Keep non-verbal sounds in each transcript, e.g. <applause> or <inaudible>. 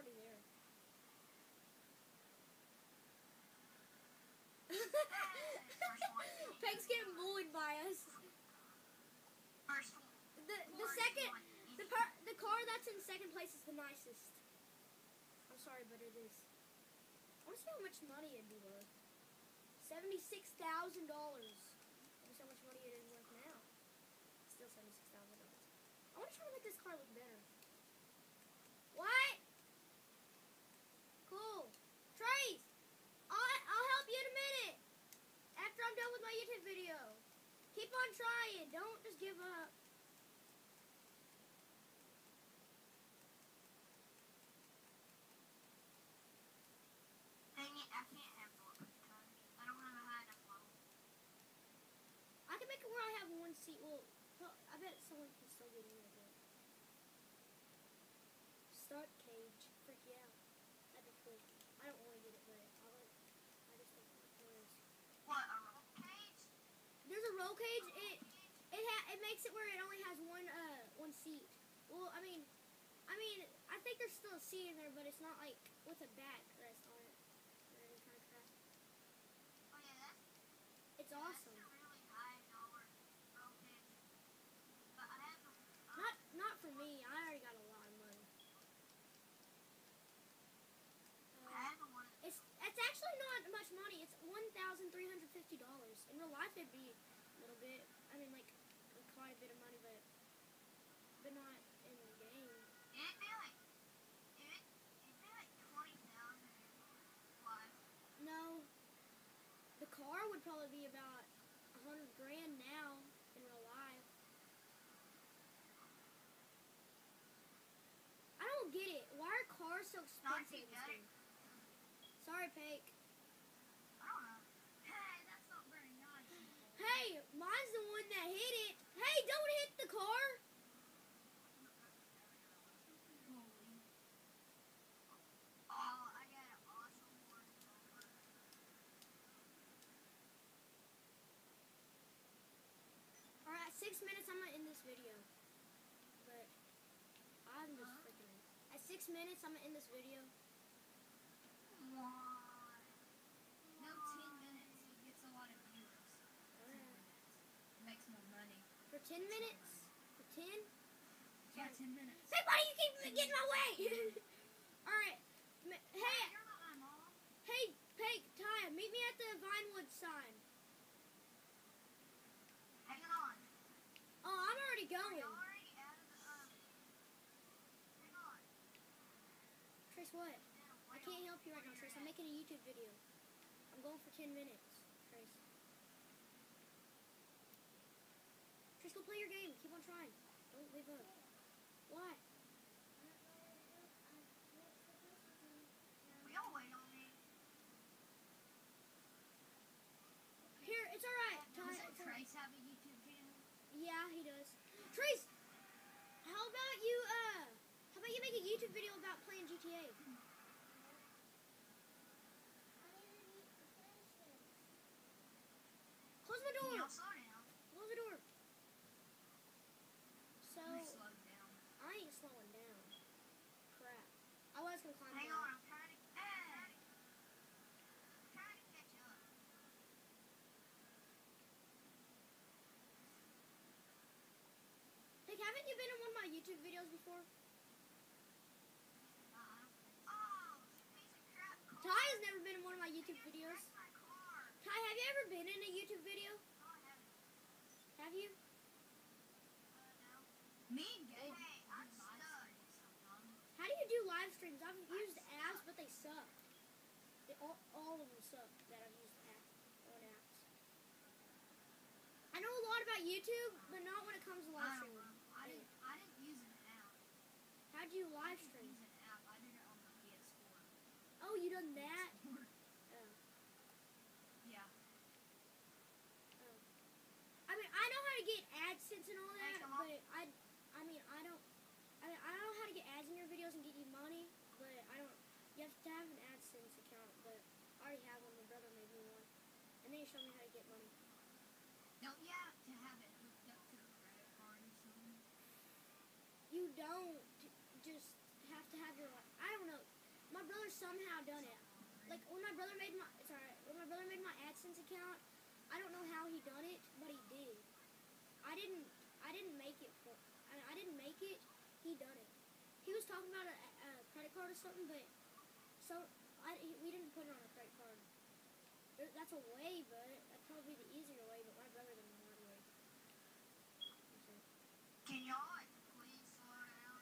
already there. <laughs> Peg's getting bullied by us. First. The the second the par, the car that's in second place is the nicest. I'm sorry, but it is. I want to see how much money it'd be worth. Seventy-six thousand dollars. That's how much money it is worth now. Still seventy-six thousand dollars. I want to try to make this car look better. What? Cool. Trace, I'll I'll help you in a minute. After I'm done with my YouTube video. Keep on trying. Don't just give up. Dang it, I can't have. I don't have a high enough level. I can make it where I have one seat. Well, I bet someone can still get in with it. Start cage. Frick yeah. That'd be cool. I don't want to get it, but I like. I just think it's nice. What, a roll cage? There's a roll cage. It it makes it where it only has one uh one seat. Well, I mean, I mean, I think there's still a seat in there, but it's not like with a backrest on it. or any kind of crap. Oh yeah, that's, It's that's awesome. a really high dollar cage. But I have a, Not not for me. I already got a lot of money. I have a one. it's it's actually not much money. It's one thousand three hundred fifty dollars. In real life, it'd be a little bit. I mean, like quite a bit of money, but but not in the game. It'd be like, it'd, it'd be like 20,000 live. No, the car would probably be about a hundred grand now in real life. I don't get it. Why are cars so expensive in this game? Sorry, Pake. I don't know. Hey, that's not very nice. Hey, mine's the one that hit it. Hey, don't hit the car. Oh, I got an awesome one. Alright, at six minutes, I'm gonna end this video. But I'm just Huh? freaking. At six minutes, I'm gonna end this video. Why? No, 10 minutes. He gets a lot of viewers. 10 Alright. minutes. Makes more money. For ten minutes. For ten. Yeah, 10 minutes. Hey, buddy, you keep getting in my way. <laughs> Alright. M- Hey, You're not my mom. hey, Peg, Taya, meet me at the Vinewood sign. Hang on. Oh, I'm already Are going. you already out of the, um, hang on. Trace, what? I can't help you right now, Trace. I'm making a YouTube video. I'm going for 10 minutes, Trace. Trace, go play your game. Keep on trying. Don't give up. Why? Will y'all wait on me? Here, it's alright. Does Ty- it's alright. Trace have a YouTube channel? Yeah, he does. Trace, how about you, uh, how about you make a YouTube video about playing GTA? Close the door. y'all slow down? Close the door. So, You slow down. I ain't slowing down. Crap. I was gonna climb Hang down. on, I'm trying to, hey. I'm trying to catch up. Hey, haven't you been in one of my YouTube videos before? Uh, oh, you piece of crap car. Ty has never been in one of my YouTube You videos. wrecked. Ty, have you ever been in a YouTube video? I haven't. You? Uh. Me and Gabe Hey, do I'm live stuck. streams sometimes. How do you do live streams? I've used apps, but they suck. They, all, all of them suck that I've used app, on apps. I know a lot about YouTube, but not when it comes to live I don't streaming. know. I didn't, I didn't use an app. How do you live didn't stream? use an app. I did it on the PS4. Oh, you done that? Oh, Yeah. oh. I mean, I know how to AdSense and all that, Hey, come on. but I, I mean, I don't, I, I don't know how to get ads in your videos and get you money, but I don't. You have to have an AdSense account, but I already have one. My brother made me one, and then he showed me how to get money. Don't you have to have it hooked up to a credit card or something? You don't just have to have your. I don't know. My brother somehow done it. Like when my brother made my sorry, when my brother made my AdSense account, I don't know how he done it, but he did. I didn't. I didn't make it for. I, I didn't make it. He done it. He was talking about a, a credit card or something, but so I we didn't put it on a credit card. That's a way, but that'd probably the easier way. But my brother did the hard way. Can y'all like please slow down?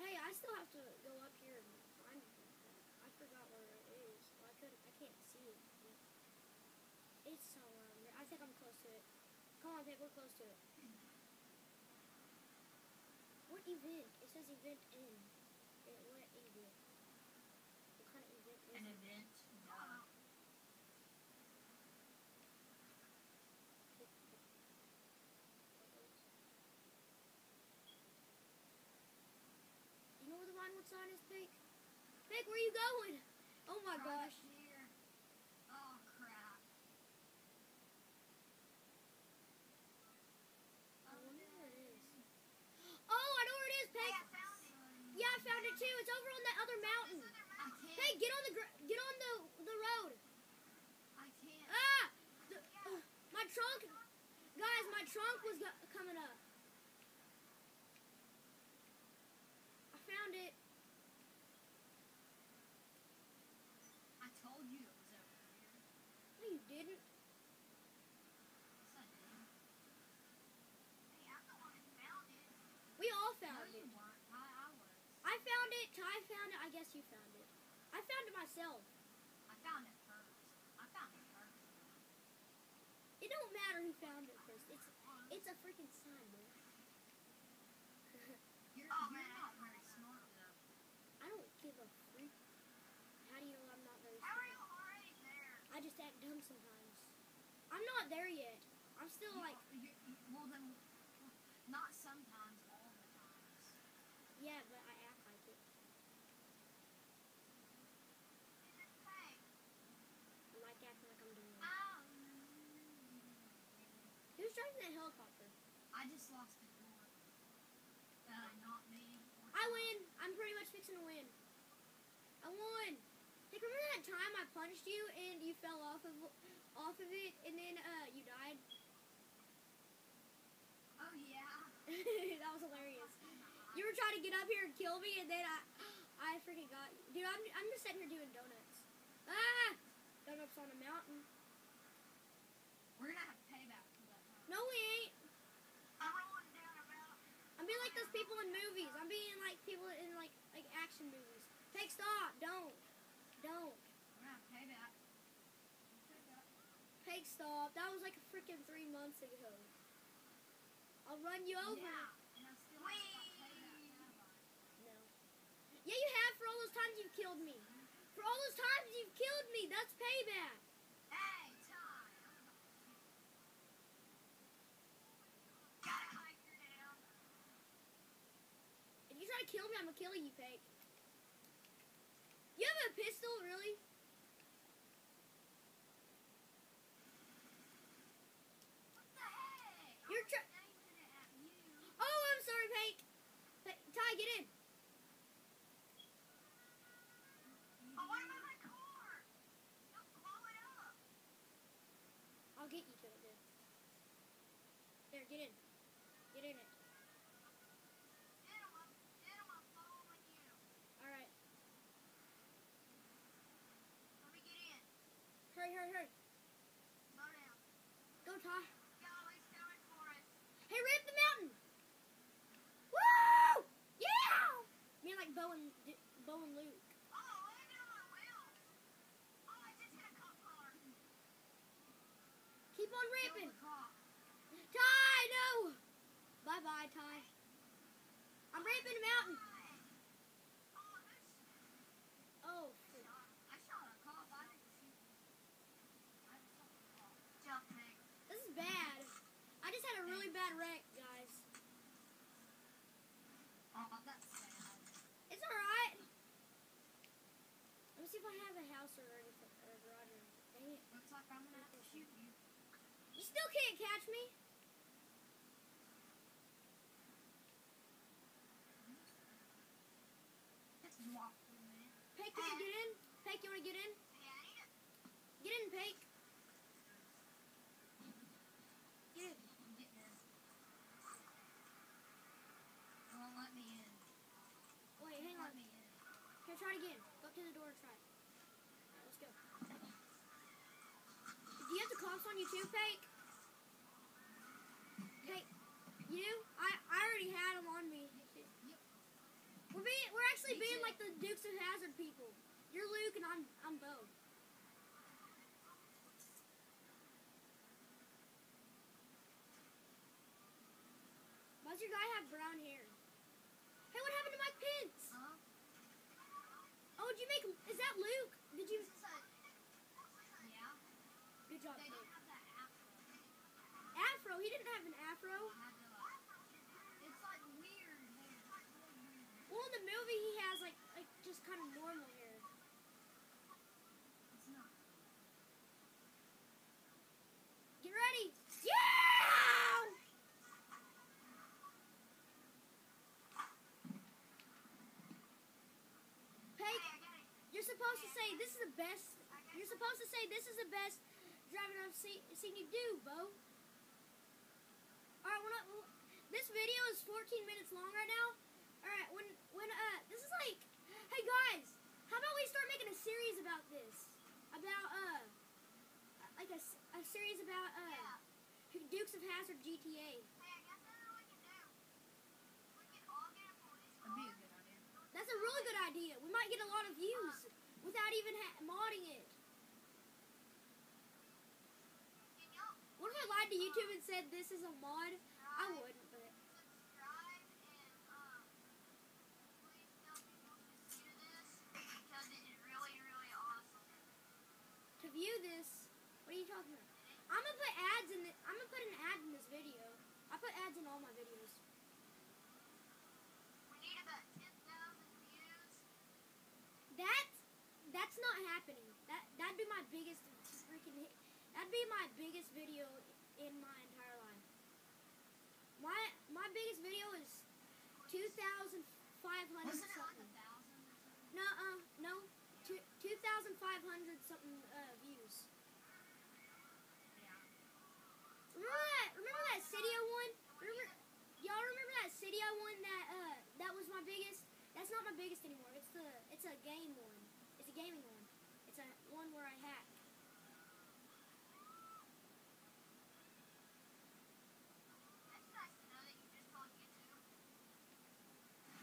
Hey, I still have to go up here and find it. I forgot where it is. Well, I couldn't. I can't see it. It's somewhere. I think I'm close to it. Come on, Pip, we're close to it. What event? It says event in. Eh, what event? What kind of event is An it? event. Uh, You know where the Vinewood sign is, Pig? Pig, where are you going? Oh my gosh. here. Oh crap. I wonder where it is. Oh, I know where it is, hey, Pig. I found it. Yeah, I found it too. It's over on that other mountain. This other I can't. Hey, get on the gr- get on the the road. I can't. Ah! The, uh, my trunk, guys, my trunk was coming up. I found it. I told you it was over here. No, you didn't. Yes, I did. Hey, I'm the one that found it. We all No, found you it. weren't. I, I was. I found it. Ty found it. I guess you found it. I found it myself. I found it first. I found it first. It don't matter who found it first. It's it's a freaking sign, man. <laughs> You're, Oh, you're man. not very smart though. I don't give a freak. How do you know I'm not very How are smart? you already there? I just act dumb sometimes. I'm not there yet. I'm still You- like, you, you, well then, not sometimes, all the times. yeah, but I act like it. Is it fake? I like acting like I'm doing it. Oh. Who's driving that helicopter? I just lost a door. Uh, not me. I win. I'm pretty much fixing to win. I won. Like remember that time I punched you and you fell off of off of it and then uh you died? Oh yeah. <laughs> that was hilarious. You were trying to get up here and kill me and then I I freaking got you. Dude, I'm I'm just sitting here doing donuts. Ah! Donuts on a mountain. We're gonna have payback for that. Huh? No, we ain't. I'm rolling down a mountain. I'm being like those people in movies. I'm being like people in like like action movies. Stop. Don't. Don't. Have payback. Payback. Stop. That was like freaking three months ago. I'll run you over. Yeah. And I still have to Whee! stop payback, have I? No. Yeah, you have for all those times you've killed me. For all those times you've killed me. That's payback. Hey, Ty. Got a hiker down. If you try to kill me, I'm gonna kill you, Peg. You have a pistol, really? What the heck? You're try- I'm aiming it at you. Oh, I'm sorry. Hey, Ty, get in. Oh, what about my car? Don't blow it up. I'll get you to it then. There, get in. Get in it. Get him, I'm, get him, I'm following you. All right. Let me get in. Hurry, hurry, hurry. Slow down. Go, Ty. Y'all, he's coming for us. Hey, right up the mountain. Woo! Yeah! Me and like Bo and D- Bo and Luke. Oh, look at my wheels. Oh, I just hit a cop car. Keep on ripping. Ty, no. Bye, bye, Ty. I'm raping the mountain. Oh, this is bad. I just had a really bad wreck, guys. Oh, that's sad. It's alright. Let me see if I have a house or anything, or a garage or anything. Dang it. Looks like I'm gonna have to shoot you. You still can't catch me. That's why uh. you wanna get in? Pake, you wanna get in? Hey, I need to. Get in, Pake. Get in. I'm getting in. It won't let me in. Wait, hang Let on. me in. Here, try it again. Go up to the door and try it. Alright, let's go. Do you have the cops on you too, Pake? Pake, you? I I already had them on me. We're being we're actually being like the Dukes of Hazzard people. You're Luke and I'm I'm Bo. Why your guy have brown hair? Hey, what happened to Mike Pence? Huh? Oh, did you make? Is that Luke? Did you? This. Yeah. Good job. They Pete. don't have that afro. Afro. He didn't have an afro. I had to, It's like weird hair. It's really weird. Well, in the movie, he has like like just kind of normal hair. It's not. Get ready. Yeah! Pake, Hey, I got it. you're supposed to say this is the best. You're supposed to say this is the best driving I've seen, seen you do, Bo. All right, when I, this video is 14 minutes long right now. All right, when when uh, this is like, hey guys, how about we start making a series about this? About uh, like a, s- a series about uh, Dukes of Hazzard GTA. Hey, I got something we can do. We can all get a police That'd be car. a good idea. That's a really good idea. We might get a lot of views without even ha- modding it. Can What if I lied to YouTube and said this is a mod? I wouldn't, you talking about? I'm gonna put ads in. The, I'm gonna put an ad in this video. I put ads in all my videos. We need about 10,000 views. That that's not happening. That that'd be my biggest freaking hit. That'd be my biggest video in my entire life. My my biggest video is two thousand five hundred like something. thousand something? No, uh, no, two two thousand five hundred something uh, views. Yeah. Remember that? Remember that Cydia one? Remember, y'all remember Cydia one that uh that was my biggest? That's not my biggest anymore. It's the it's a game one. It's a gaming one. It's a one where I hack.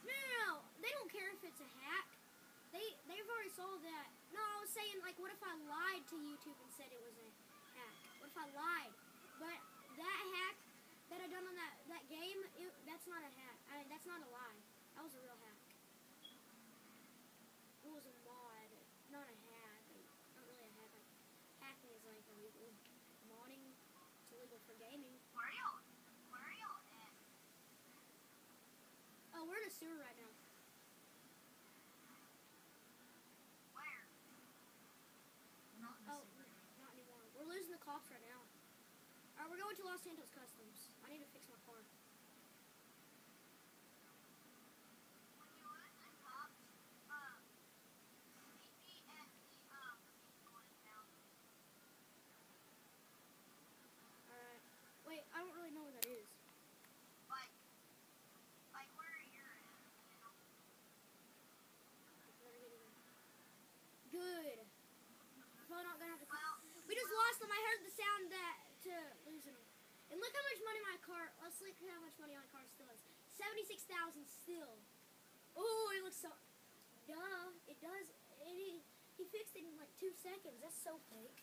No, no. They don't care if it's a hack. They they've already solved that. No, I was saying like, what if I lied to YouTube and said it was a hack? What if I lied? But that hack that I done on that that game, it, not a hack. I mean, that's not a lie. That was a real hack. It was a mod, not a hack. Not really a hack. Hacking is like illegal. Modding, it's illegal for gaming. Where are y'all? Where are y'all at? Oh, we're in a sewer right now. Where? Not in the Oh, super. not anymore. We're losing the cops right now. Alright, we're going to Los Santos Customs. I need to fix my car. When you lose the cops, um, meet me at the um casino in town. Alright. Wait, I don't really know where that is. Like, like where you're at, you know? Never get in. Good. Probably not gonna have to. Well, We just lost them. I heard the sound that to losing them. And look how much money my car. Let's look how much money my car still. Seventy-six thousand still. Oh, it looks so. Duh, it does. It, he, he fixed it in like two seconds. That's so fake.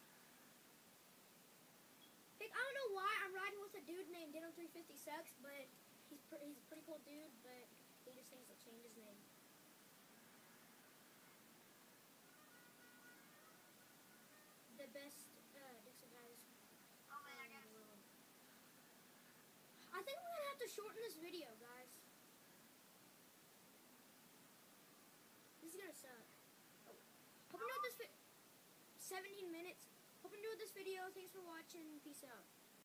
Like, I don't know why I'm riding with a dude named Denim 350 Sucks, but he's pre- he's a pretty cool dude, but he just thinks he'll change his name. I think we're gonna have to shorten this video, guys. This is gonna suck. Hope you enjoyed this 17 minutes. Hope you enjoyed this video. Thanks for watching. Peace out.